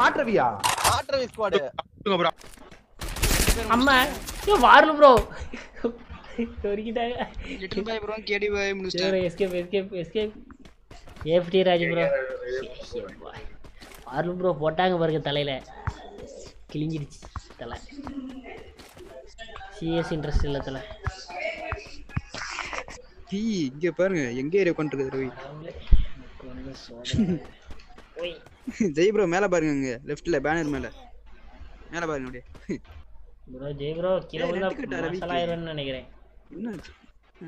மாற்றவியா? மாற்றவி ஸ்குவாடு. அம்மா ஏ வாரல ப்ரோ சொரிக்கிட்டாங்க லிட்டில் பாய் ப்ரோ கேடி பாய் முடிச்சிட்டேன் சரி எஸ்கேப் எஸ்கேப் எஸ்கேப் ஏஃப்டி ராஜ் ப்ரோ வாரல ப்ரோ போட்டாங்க பாருங்க தலையில. கிழிஞ்சிருச்சு தலை. சிஎஸ் இன்ட்ரெஸ்ட் இல்லை தலை. டீ இங்க பாருங்க எங்க ஏரியா உட்காந்துருக்கு ரவி? ஜெய் ப்ரோ மேல பாருங்க இங்க. லெஃப்ட்ல பேனர் மேல. மேல பாருங்க அப்படியே. ப்ரோ ஜெய் ப்ரோ கீழே ரவிக்கு. மசாலாயிருன்னு நினைக்கிறேன். என்னாச்சு?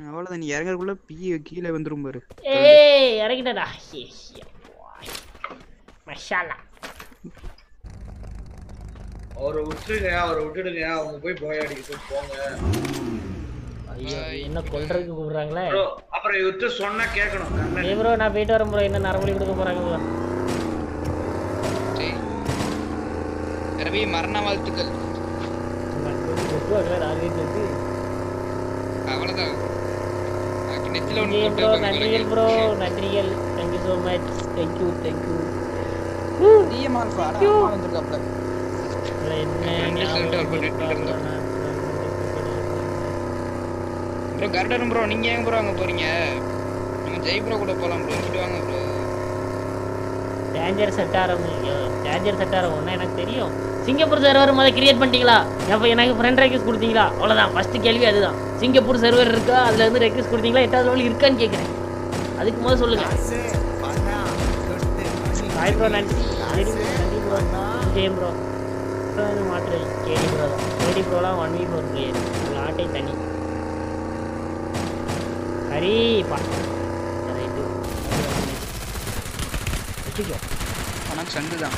அவ்வளவுதான் நீ இறங்குறதுக்குள்ள பீ கீழே வந்துரும் பாரு. ஏய் இறங்கிட்டடா. மசாலா அவரை விட்டுருங்க அவரை விட்டுடுங்க. அவங்க போய் போய் அடிக்க போங்க. ஐயோ என்ன கொல்றதுக்கு கூப்பிடுறாங்களே? அப்புறம் இவர்கிட்ட சொன்னா கேட்கணும். ப்ரோ நான் போயிட்டு வரேன் ப்ரோ என்ன நரம்பலி கொடுக்க போறாங்க ப்ரோ சரி ரவி மரண வாழ்த்துக்கள் அவ்வளவுதான் நெத்தில நன்றிகள் போட்டு நன்றிகள். ப்ரோ நன்றிகள். தேங்க்யூ ஸோ மச் ரெண்டு bro? நான் ப்ரோ கர்டன் ப்ரோ நீங்க ப்ரோ அங்க போறீங்க? நம்ம ஜெய் ப்ரோ கூட போலாம் ப்ரோ வாங்க ப்ரோ டேஞ்சர் செட் ஆரம்பம் டேஞ்சர் செட் ஆரம்பம்னா எனக்கு தெரியும். சிங்கப்பூர் சர்வர் முதல்ல கிரியேட் பண்ணிட்டீங்களா? எப்போ எனக்கு ஃப்ரெண்ட் ரெக்வஸ்ட் கொடுத்தீங்களா? அவ்வளோதான் ஃபஸ்ட்டு கேள்வி அதுதான். சிங்கப்பூர் சர்வர் இருக்கா? அதில் இருந்து ரெக்வஸ்ட் கொடுத்தீங்களா? எட்டாவது லெவல் இருக்கான்னு கேட்குறேன் அதுக்கு முதல்ல சொல்லுங்கள் ஹாய் ப்ரோ நன்றி. நன்றி ப்ரோ ஜெயம் ப்ரோ மாற்று கேடி ப்ரோ தான் கேடி ப்ரோலாம் ஒன் வீக் ஒரு பிளேயர் நாட்டை தனி. ஹரி பா. வச்சுக்கோ ஆனால் சண்டு தான்.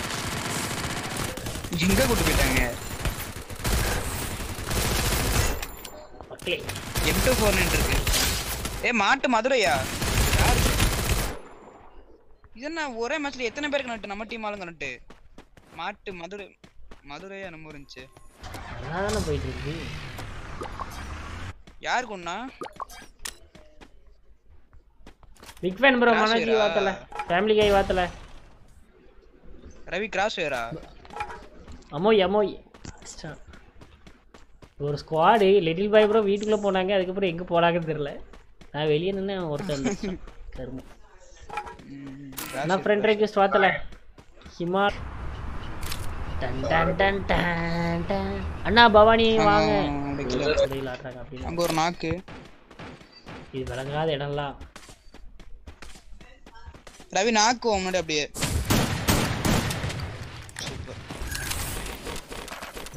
எங்க கூட்டு போயிட்டாங்க. எம் டூ ஃபோர் இருக்கு. ஏ மாட்டு மதுரையா? யாரு இது? இது என்ன ஒரே மேட்ச்ல எத்தனை பேருக்கு நட்டு நம்ம டீம் ஆளுங்க நட்டு மாட்டு மதுரை மதுரையா நம்ம இருந்துச்சு. நல்லா தானே போயிட்டு இருக்கு யாருக்கு ஒண்ணா பிக் ஃபேன் ப்ரோ மனோஜி? வாத்தல. ஃபேமிலி கை வாத்தல. ரவி கிராஸ் வேரா அமோய் அமோய். ஒரு ஸ்குவாடு லிட்டில் பாய் ப்ரோ வீட்டுக்குள்ள போனாங்க அதுக்கப்புறம் எங்க போனாங்கன்னு தெரியல. நான் வெளியே நின்று ஒருத்தன். கருமம். நான் friend request Wattala Hima done done done done done. அண்ணா பவானி வாங்க. வெளியில ஆடுறாங்க அப்படின்னு. அங்க ஒரு நாக்கு இது விளங்காத இடம்லாம். ரவி நாக்கு முன்னாடி அப்படியே.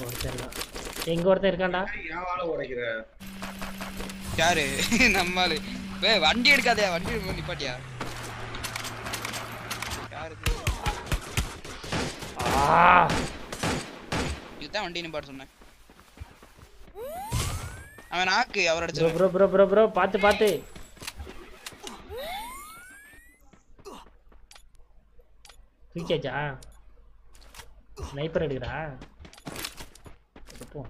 ஒருத்தர் எங்க ஒருத்தன் இருக்கான்டா? ஏன் வாழை உடைக்கிற? யாரு? நம்மாலு வே வண்டி எடுக்காதயா? வண்டி எடுக்க நிப்பாட்டியா? யாரு இதுதான் வண்டி நிப்பாட்ட சொன்னேன். அவன் நாக்கு அவர் அடிச்சு ப்ரோ ப்ரோ ப்ரோ ப்ரோ பார்த்து பார்த்து தூக்கியாச்சா? ஸ்னைப்பர் எடுக்கிறா? எடுப்போம்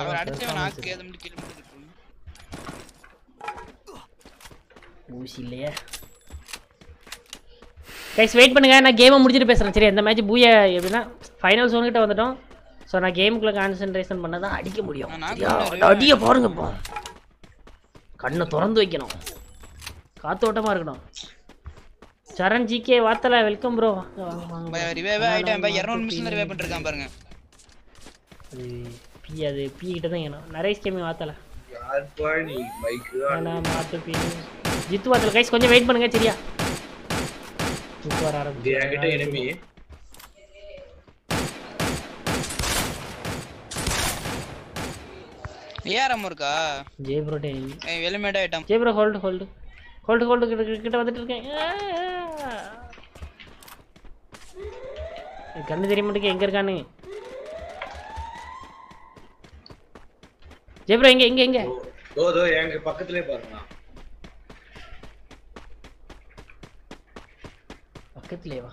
அவர் அடிச்சவன் நாக்கு மட்டும் ஊசி இல்லையே. கைஸ் வெயிட் பண்ணுங்க. நான் கேமை முடிச்சுட்டு பேசுறேன். சரி இந்த மேட்ச் பூய எப்படின்னா ஃபைனல் கிட்ட வந்துட்டோம். ஸோ நான் கேமுக்குள்ள கான்சென்ட்ரேஷன் பண்ண தான் அடிக்க முடியும். அடியை பாருங்க இப்போ கண்ணை திறந்து வைக்கணும். காத்தோட்டமா இருக்கணும். சரண் ஜிகே வாத்தல வெல்கம் ப்ரோ வாங்க வாங்க வாங்க ரிவைவே ஆயிட்டேன். பா 200 நிமிஷம் ரிவைவ் பண்ணிருக்கான் பாருங்க. அது பி அது பி கிட்ட தான் ஏணும் நரேஷ் கேமி வாத்தல யாருப்பா நீ பி ஜித்து வாத்தல கைஸ் கொஞ்சம் வெயிட் பண்ணுங்க சரியா? என்கிட்ட ஆரம்பிச்சு ஏஆர்எம் இருக்கா? ஜெய் ப்ரோட்டே வெளிமேட் ஆயிட்டான் Jai bro hold hold hold hold கிட்ட கிட்ட வந்துட்டு இருக்கேன். கண்ணு தெரிய மாட்டேங்க எங்க இருக்கானு ஜெய் ப்ரோ எங்க எங்க எங்க தோ தோ எங்க பக்கத்துலயே பாருங்க பக்கத்துலயே வா.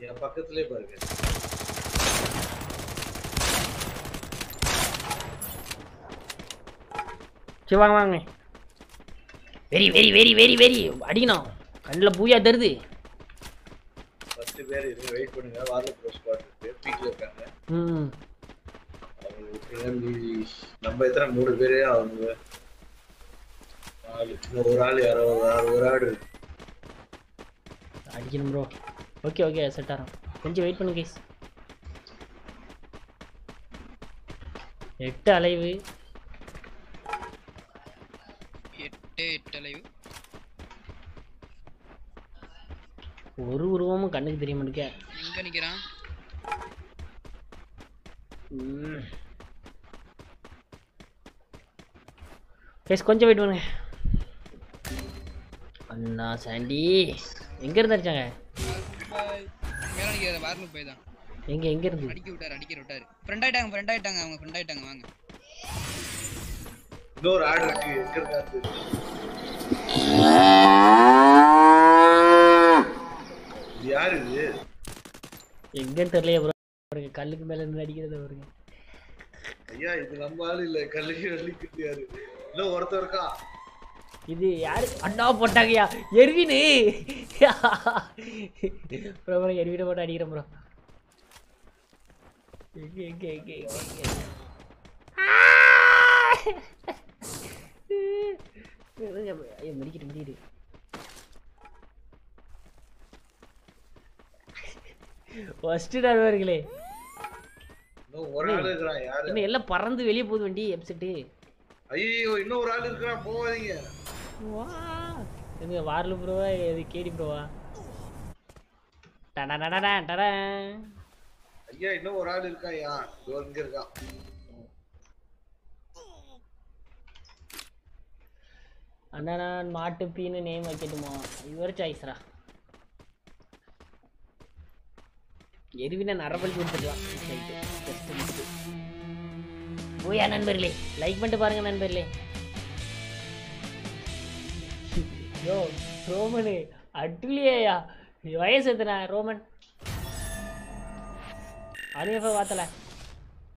என் பக்கத்துலயே பாருங்க. சரி வாங்க வாங்க. Very very very very very. அடிக்கணும். கண்ணில் பூயா தருது. எட்டு பேர் இருங்க வெயிட் பண்ணுங்க. வார்ல ப்ரோ ஸ்குவாட் இருக்கு பீக்ல இருக்காங்க ம். நம்ம எத்தனை மூணு பேரு அவங்க ஒரு ஆள் யாரோ ஒரு ஆள் ஒரு ஆள் இருக்கு. அடிக்கணும் ப்ரோ ஓகே ஓகே செட் ஆகும் கொஞ்சம் வெயிட் பண்ணு கேஸ் எட்டு அலைவு. எட்டு எட்டு அலைவு. ஒரு உருவமும் கண்ணுக்கு தெரிய மாட்டேங்க எங்க நிக்கிறான்? கேஸ் கொஞ்சம் வெயிட் பண்ணுங்க. அண்ணா சாண்டி. எங்க இருந்து அடிச்சாங்க? எங்க எங்க இருந்து? அடிக்க விட்டாரு அடிக்க விட்டாரு. ஃப்ரெண்ட் ஆயிட்டாங்க ஃப்ரெண்ட் ஆயிட்டாங்க அவங்க ஃப்ரெண்ட் ஆயிட்டாங்க வாங்க. இன்னொரு ஆடு இருக்கு எங்க இருக்காது இது யாரு இது? எங்கன்னு தெரியலையே ப்ரோ பாருங்க கல்லுக்கு மேல இருந்து அடிக்கிறத பாருங்க. ஐயா இது நம்ம ஆளு இல்ல கல்லுக்கு வெள்ளிக்கு யாரு? இன்னும் ஒருத்தர் இருக்கா? இது யாரு? அண்ணா போட்டாங்கயா. எர்வினு. ப்ரோ ப்ரோ எர்வினை போட்டு அடிக்கிறேன் ப்ரோ. எங்க எங்க எங்க எங்க எங்க? ஐயோ முடிக்கிட்டு ஒரு ஆள் இருக்கிறான் யாரு? என்ன எல்லாம் பறந்து வெளியே போகுது வண்டி எப்செட்டு ஐயோ இன்னும் ஒரு ஆள் இருக்கிறான் போகாதீங்க. வா எங்க வார்லு ப்ரோவா இது கேடி ப்ரோவா டடா டடா. டடா ஐயா இன்னும் ஒரு ஆள் இருக்கான் யா இதோ இங்க இருக்கான் அண்ணா நான் மாட்டு பீனு நேம் வைக்கட்டுமா? இவர் சாய்ஸ்ரா எருவின நரபலி கொடுத்துடலாம் ஓயா நண்பர்களே? லைக் பண்ணிட்டு பாருங்க நண்பர்களே. யோ ரோமனு அட்டுலியா வயசு எத்தனை ரோமன்? அனுபவ பார்த்தல